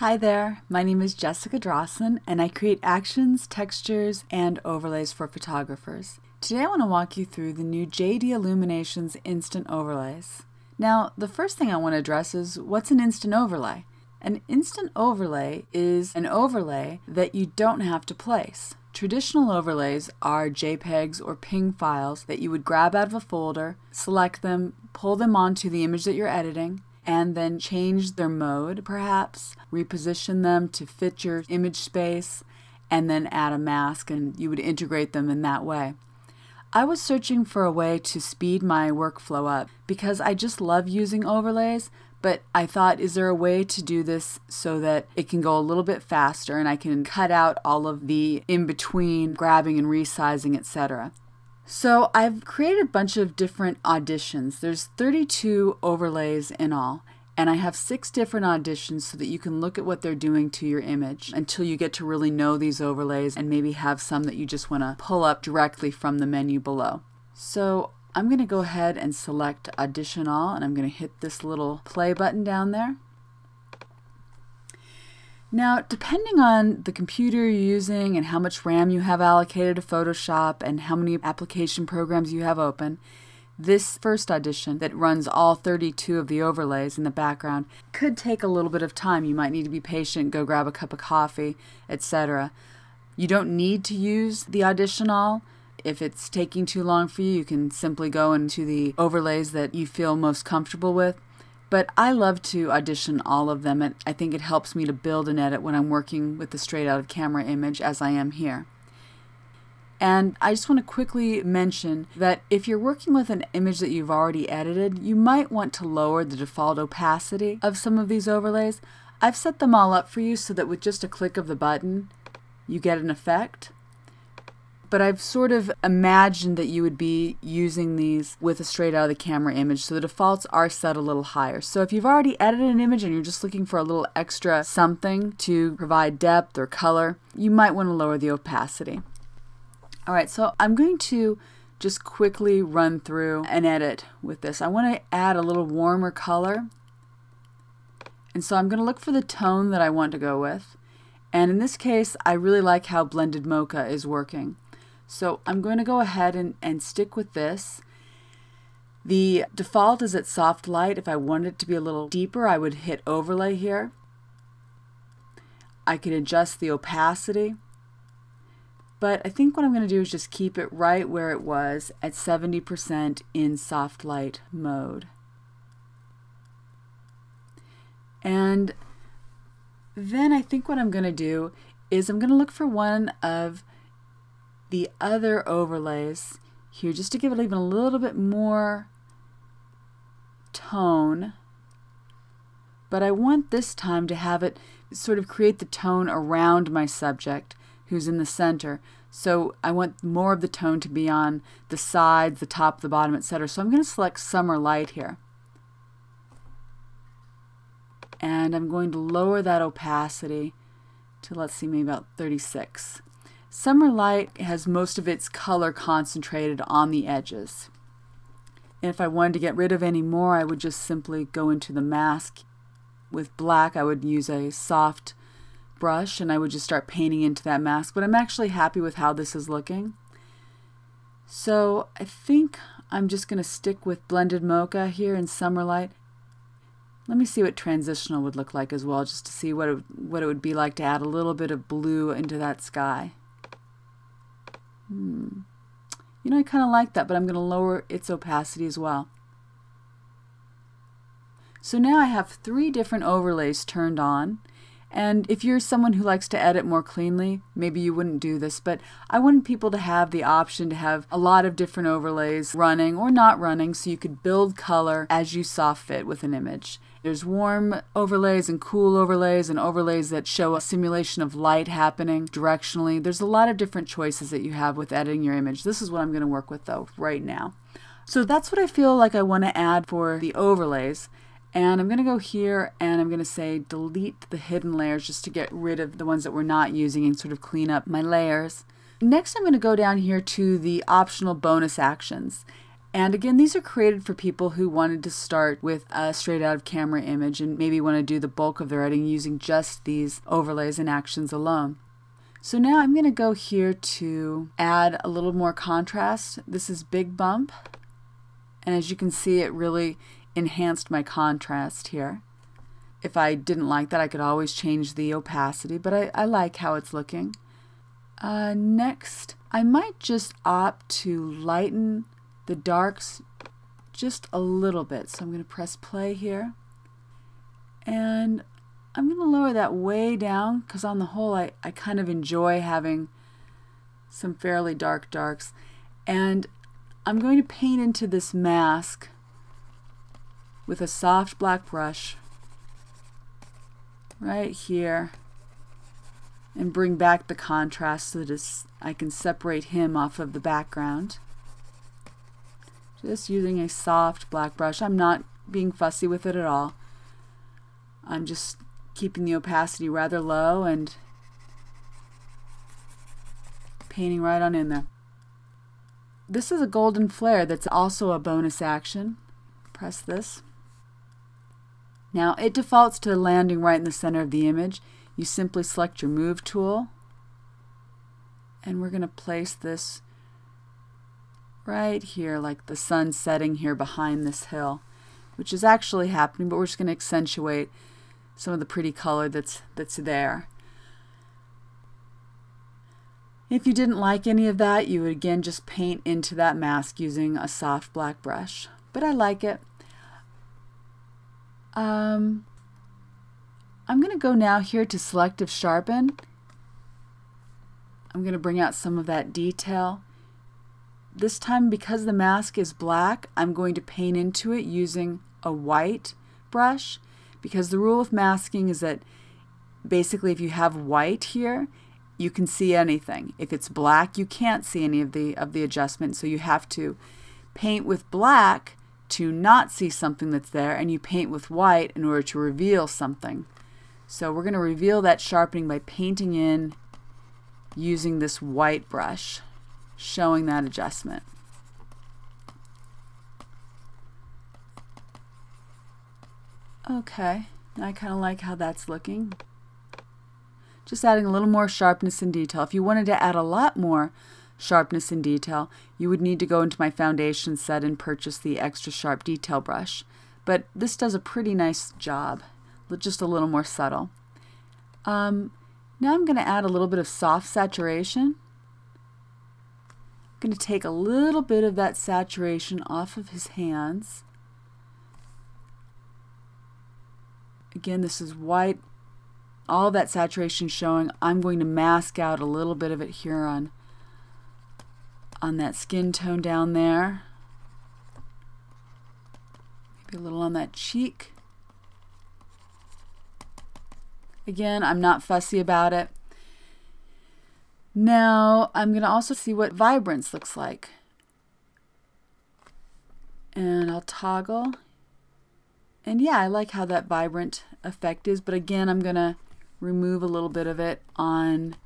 Hi there, my name is Jessica Drossin and I create actions, textures, and overlays for photographers. Today I want to walk you through the new JD Illuminations Instant Overlays. Now, the first thing I want to address is what's an instant overlay? An instant overlay is an overlay that you don't have to place. Traditional overlays are JPEGs or PNG files that you would grab out of a folder, select them, pull them onto the image that you're editing, and then change their mode, perhaps, reposition them to fit your image space, and then add a mask, and you would integrate them in that way. I was searching for a way to speed my workflow up because I just love using overlays, but I thought, is there a way to do this so that it can go a little bit faster and I can cut out all of the in between grabbing and resizing, etc. So I've created a bunch of different auditions. There's 32 overlays in all, and I have six different auditions so that you can look at what they're doing to your image until you get to really know these overlays and maybe have some that you just want to pull up directly from the menu below. So I'm going to go ahead and select Audition All, and I'm going to hit this little play button down there. Now, depending on the computer you're using and how much RAM you have allocated to Photoshop and how many application programs you have open, this first audition that runs all 32 of the overlays in the background could take a little bit of time. You might need to be patient, go grab a cup of coffee, etc. You don't need to use the audition all. If it's taking too long for you, you can simply go into the overlays that you feel most comfortable with. But I love to audition all of them, and I think it helps me to build and edit when I'm working with the straight out of camera image as I am here. And I just want to quickly mention that if you're working with an image that you've already edited, you might want to lower the default opacity of some of these overlays. I've set them all up for you so that with just a click of the button, you get an effect but I've sort of imagined that you would be using these with a straight out of the camera image, so the defaults are set a little higher. So if you've already edited an image and you're just looking for a little extra something to provide depth or color, you might want to lower the opacity. All right, so I'm going to just quickly run through and edit with this. I want to add a little warmer color. And so I'm going to look for the tone that I want to go with. And in this case, I really like how Blended Mocha is working. So I'm going to go ahead and, and stick with this. The default is at soft light. If I wanted it to be a little deeper, I would hit overlay here. I can adjust the opacity. But I think what I'm going to do is just keep it right where it was at 70% in soft light mode. And then I think what I'm going to do is I'm going to look for one of the other overlays here just to give it even a little bit more tone. But I want this time to have it sort of create the tone around my subject who's in the center. So I want more of the tone to be on the sides, the top, the bottom, etc. So I'm going to select Summer Light here. And I'm going to lower that opacity to, let's see, maybe about 36. Summer Light has most of its color concentrated on the edges. And if I wanted to get rid of any more, I would just simply go into the mask. With black, I would use a soft brush and I would just start painting into that mask. But I'm actually happy with how this is looking. So I think I'm just going to stick with Blended Mocha here in Summer Light. Let me see what transitional would look like as well, just to see what it, what it would be like to add a little bit of blue into that sky. Hmm. You know, I kind of like that, but I'm going to lower its opacity as well. So now I have three different overlays turned on. And if you're someone who likes to edit more cleanly, maybe you wouldn't do this, but I want people to have the option to have a lot of different overlays running or not running so you could build color as you saw fit with an image. There's warm overlays and cool overlays and overlays that show a simulation of light happening directionally. There's a lot of different choices that you have with editing your image. This is what I'm going to work with though right now. So that's what I feel like I want to add for the overlays. And I'm going to go here and I'm going to say delete the hidden layers just to get rid of the ones that we're not using and sort of clean up my layers. Next I'm going to go down here to the optional bonus actions. And again, these are created for people who wanted to start with a straight out of camera image and maybe want to do the bulk of their editing using just these overlays and actions alone. So now I'm going to go here to add a little more contrast. This is Big Bump. And as you can see, it really enhanced my contrast here. If I didn't like that, I could always change the opacity, but I, I like how it's looking. Uh, next, I might just opt to lighten the darks just a little bit. So I'm going to press play here. And I'm going to lower that way down because on the whole I, I kind of enjoy having some fairly dark darks. And I'm going to paint into this mask with a soft black brush right here and bring back the contrast so that I can separate him off of the background. Just using a soft black brush. I'm not being fussy with it at all. I'm just keeping the opacity rather low and painting right on in there. This is a golden flare that's also a bonus action. Press this. Now it defaults to landing right in the center of the image. You simply select your move tool and we're going to place this right here like the sun setting here behind this hill which is actually happening but we're just going to accentuate some of the pretty color that's that's there. If you didn't like any of that, you would again just paint into that mask using a soft black brush. But I like it. Um, I'm going to go now here to Selective Sharpen. I'm going to bring out some of that detail. This time, because the mask is black, I'm going to paint into it using a white brush because the rule with masking is that basically if you have white here you can see anything. If it's black you can't see any of the of the adjustment so you have to paint with black to not see something that's there and you paint with white in order to reveal something. So we're going to reveal that sharpening by painting in using this white brush showing that adjustment Okay, I kind of like how that's looking. Just adding a little more sharpness and detail. If you wanted to add a lot more sharpness and detail, you would need to go into my foundation set and purchase the extra sharp detail brush. But this does a pretty nice job, just a little more subtle. Um, now I'm going to add a little bit of soft saturation. Going to take a little bit of that saturation off of his hands Again, this is white. All that saturation showing. I'm going to mask out a little bit of it here on, on that skin tone down there. Maybe a little on that cheek. Again, I'm not fussy about it. Now, I'm going to also see what vibrance looks like. And I'll toggle and yeah, I like how that vibrant effect is, but again, I'm going to remove a little bit of it on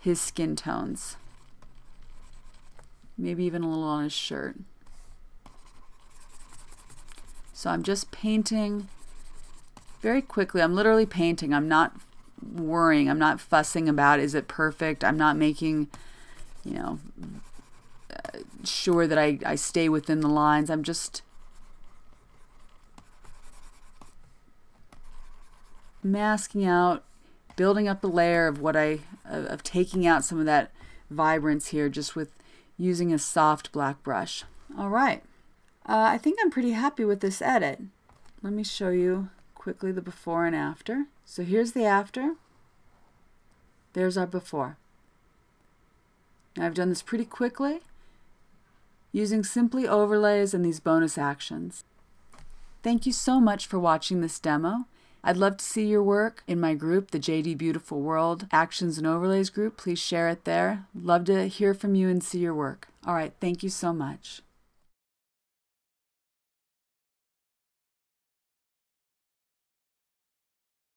his skin tones. Maybe even a little on his shirt. So I'm just painting very quickly. I'm literally painting. I'm not worrying. I'm not fussing about is it perfect. I'm not making, you know, sure that I, I stay within the lines. I'm just masking out, building up a layer of what I, of, of taking out some of that vibrance here just with using a soft black brush. All right, uh, I think I'm pretty happy with this edit. Let me show you quickly the before and after. So here's the after. There's our before. Now I've done this pretty quickly using simply overlays and these bonus actions. Thank you so much for watching this demo. I'd love to see your work in my group, the JD Beautiful World Actions and Overlays group. Please share it there. Love to hear from you and see your work. All right, thank you so much.